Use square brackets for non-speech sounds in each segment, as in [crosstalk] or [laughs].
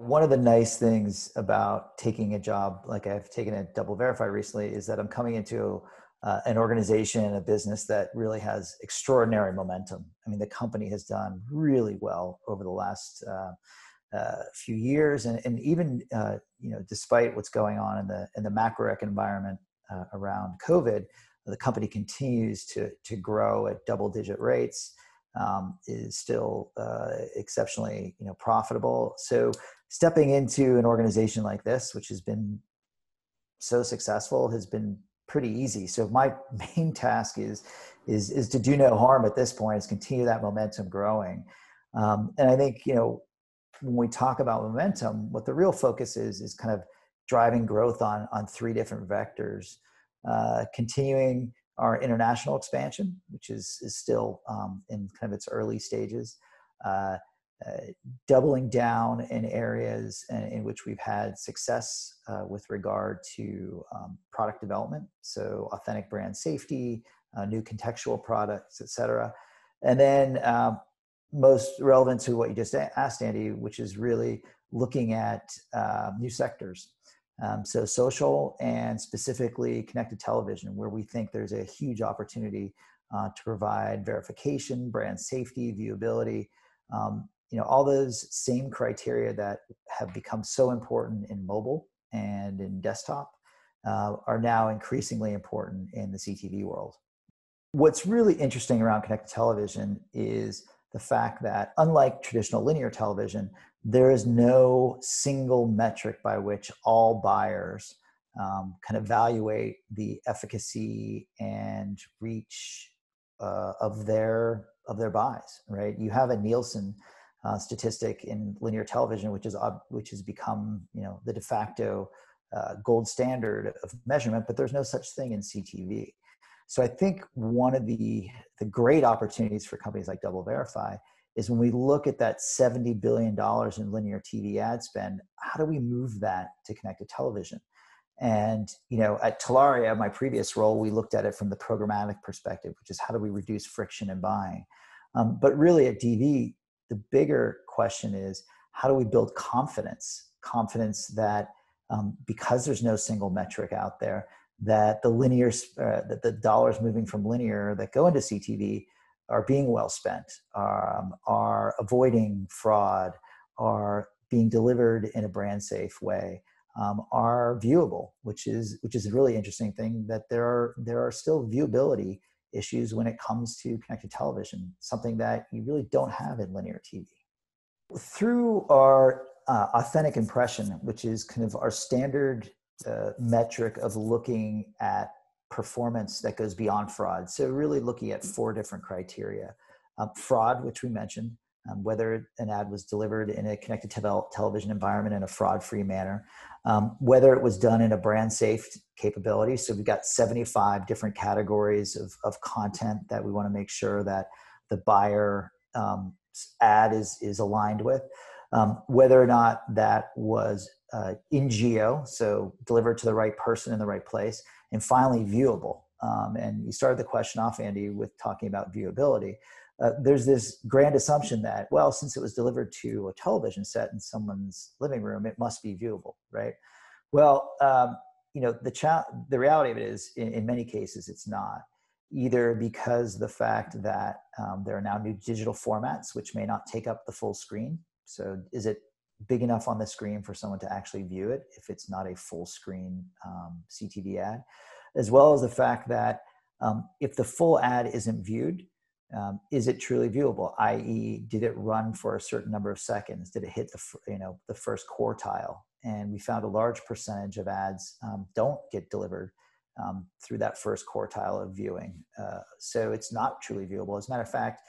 One of the nice things about taking a job like I've taken at DoubleVerify recently is that I'm coming into uh, an organization, a business that really has extraordinary momentum. I mean, the company has done really well over the last uh, uh, few years, and, and even uh, you know, despite what's going on in the in the macroeconomic environment uh, around COVID, the company continues to to grow at double digit rates. Um, is still uh, exceptionally you know profitable. So stepping into an organization like this, which has been so successful, has been pretty easy. So my [laughs] main task is is is to do no harm at this point. Is continue that momentum growing. Um, and I think you know when we talk about momentum, what the real focus is is kind of driving growth on on three different vectors. Uh, continuing our international expansion, which is is still um, in kind of its early stages. Uh, doubling down in areas in, in, which we've had success uh, with regard to um, product development, so authentic brand safety, uh, new contextual products, et cetera. And then um, most relevant to what you just asked, Andy, which is really looking at um, new sectors. Um, so social and specifically connected television, where we think there's a huge opportunity uh, to provide verification, brand safety, viewability, um, you know all those same criteria that have become so important in mobile and in desktop uh, are now increasingly important in the ctv world. What's really interesting around connected television is the fact that unlike traditional linear television there is no single metric by which all buyers um, can evaluate the efficacy and reach uh, of their of their buys right? You have a nielsen uh, statistic in linear television, which is which has become you know the de facto uh, gold standard of measurement. But there's no such thing in CTV. So I think one of the the great opportunities for companies like DoubleVerify is when we look at that seventy billion dollars in linear TV ad spend. How do we move that to connected television? And you know, at Telaria, my previous role, we looked at it from the programmatic perspective, which is how do we reduce friction in buying. Um, but really, at DV, the bigger question is how do we build confidence? Confidence that um, because there's no single metric out there that the linear uh, that the dollars moving from linear that go into ctv are being well spent um, are avoiding fraud are being delivered in a brand safe way um, are viewable which is which is a really interesting thing that there are there are still viewability issues when it comes to connected television, something that you really don't have in linear TV. Through our uh, authentic impression, which is kind of our standard uh, metric of looking at performance that goes beyond fraud. So, really looking at four different criteria um, fraud, which we mentioned, um, whether an ad was delivered in a connected television environment in a fraud free manner, um, whether it was done in a brand safe capability. So we've got 75 different categories of, of content that we want to make sure that the buyer um, ad is, is aligned with. Um, whether or not that was uh, in geo, so delivered to the right person in the right place, and finally viewable. Um, and you started the question off, Andy, with talking about viewability uh, there's this grand assumption that well since it was delivered to a television set in someone's living room it must be viewable right? Well um, you know the cha- the reality of it is in, in, many cases it's not either because the fact that um, there are now new digital formats which may not take up the full screen. So is it big enough on the screen for someone to actually view it if it's not a full screen um, ctv ad? As well as the fact that um, if the full ad isn't viewed um, is it truly viewable i.e did it run for a certain number of seconds? Did it hit the you know the first quartile? And we found a large percentage of ads um, don't get delivered um, through that first quartile of viewing. Uh, so it's not truly viewable. As a matter of fact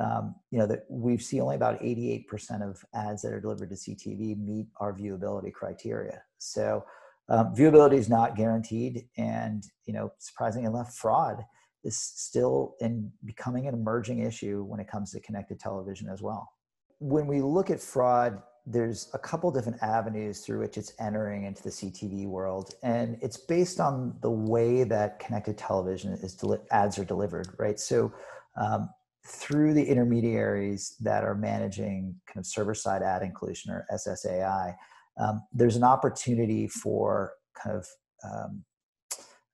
um, you know that we see only about 88% of ads that are delivered to ctv meet our viewability criteria. So um, viewability is not guaranteed and you know surprisingly enough fraud is still in becoming an emerging issue when it comes to connected television as well. When we look at fraud, there's a couple different avenues through which it's entering into the CTV world, and it's based on the way that connected television is deli- ads are delivered, right? So, um, through the intermediaries that are managing kind of server side ad inclusion or SSAI, um, there's an opportunity for kind of um,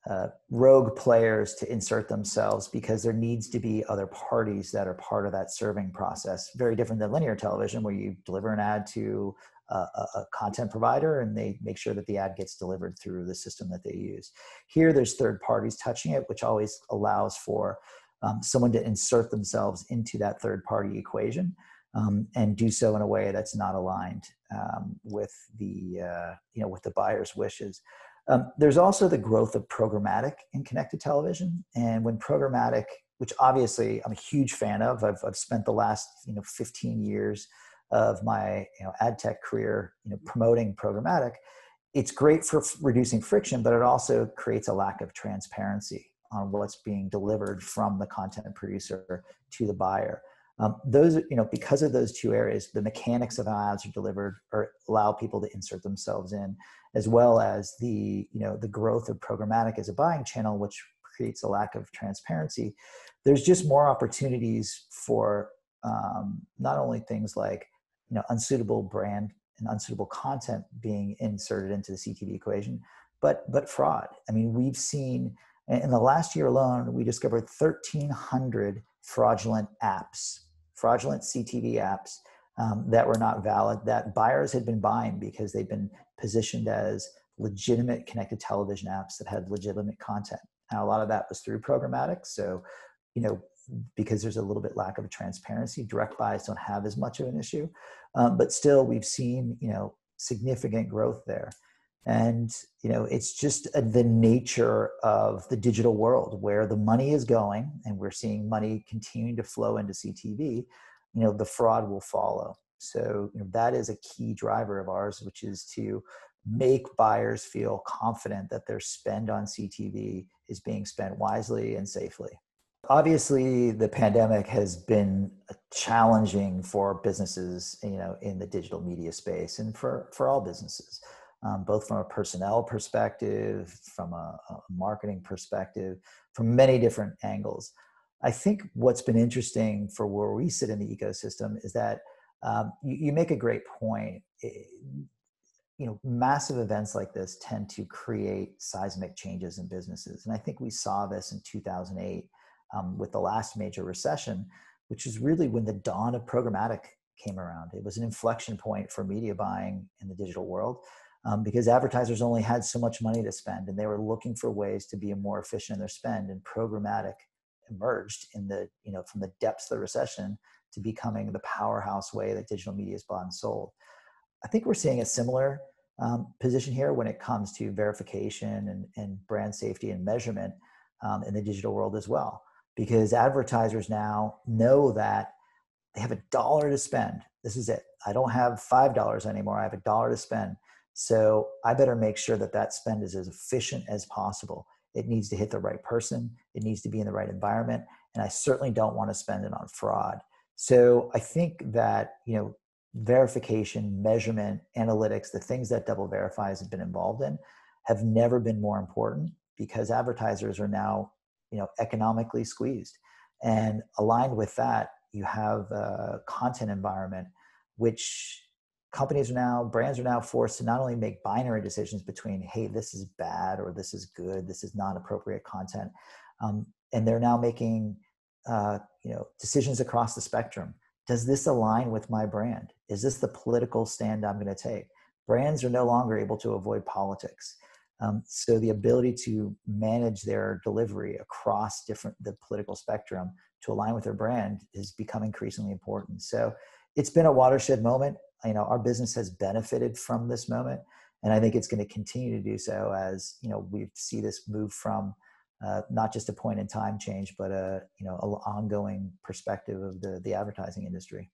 uh, rogue players to insert themselves because there needs to be other parties that are part of that serving process. Very different than linear television, where you deliver an ad to a, a, content provider and they make sure that the ad gets delivered through the system that they use. Here, there's third parties touching it, which always allows for um, someone to insert themselves into that third party equation. Um, and do so in a way that's not aligned um, with the uh, you know with the buyer's wishes. Um, there's also the growth of programmatic in connected television. And when programmatic, which obviously I'm a huge fan of, I've, I've spent the last you know 15 years of my you know ad tech career you know promoting programmatic. It's great for f- reducing friction, but it also creates a lack of transparency on what's being delivered from the content producer to the buyer. Um, those, you know, because of those two areas, the mechanics of how ads are delivered or allow people to insert themselves in, as well as the, you know, the growth of programmatic as a buying channel, which creates a lack of transparency. There's just more opportunities for um, not only things like, you know, unsuitable brand and unsuitable content being inserted into the CTV equation, but but fraud. I mean, we've seen in the last year alone, we discovered 1,300 fraudulent apps fraudulent CTV apps um, that were not valid that buyers had been buying because they've been positioned as legitimate connected television apps that had legitimate content. Now, a lot of that was through programmatic. So, you know, because there's a little bit lack of transparency, direct buys don't have as much of an issue. Um, but still, we've seen, you know, significant growth there. And, you know, it's just uh, the nature of the digital world where the money is going and we're seeing money continuing to flow into CTV, you know, the fraud will follow. So, you know, that is a key driver of ours, which is to make buyers feel confident that their spend on CTV is being spent wisely and safely. Obviously, the pandemic has been uh, challenging for businesses, you know, in the digital media space and for, for all businesses um, both from a personnel perspective, from a, a, marketing perspective, from many different angles. I think what's been interesting for where we sit in the ecosystem is that um, you, you, make a great point. It, you know, massive events like this tend to create seismic changes in businesses, and I think we saw this in 2008 um, with the last major recession, which is really when the dawn of programmatic came around. It was an inflection point for media buying in the digital world um, because advertisers only had so much money to spend and they were looking for ways to be more efficient in their spend and programmatic emerged in the you know from the depths of the recession to becoming the powerhouse way that digital media is bought and sold. I think we're seeing a similar um, position here when it comes to verification and, and brand safety and measurement um, in the digital world as well because advertisers now know that they have a dollar to spend. This is it. I don't have five dollars anymore. I have a dollar to spend so I better make sure that that spend is as efficient as possible. It needs to hit the right person, it needs to be in the right environment, and I certainly don't want to spend it on fraud. So I think that, you know, verification, measurement, analytics, the things that Double DoubleVerify has been involved in have never been more important because advertisers are now, you know, economically squeezed. And aligned with that, you have a content environment which companies are now brands are now forced to not only make binary decisions between hey this is bad or this is good this is not appropriate content um, and they're now making uh, you know decisions across the spectrum. Does this align with my brand? Is this the political stand i'm going to take? Brands are no longer able to avoid politics um, so the ability to manage their delivery across different the political spectrum to align with their brand has become increasingly important. So it's been a watershed moment you know our business has benefited from this moment and i think it's going to continue to do so as you know we see this move from uh, not just a point in time change but a you know an ongoing perspective of the the advertising industry